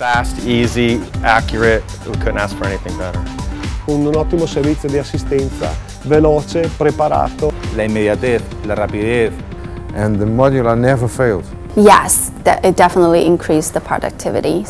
Fast, easy, accurate. We couldn't ask for anything better. Un, un ottimo servizio di assistenza, veloce, preparato. La immediatez, la rapidez. And the modular never failed. Yes, it definitely increased the productivity.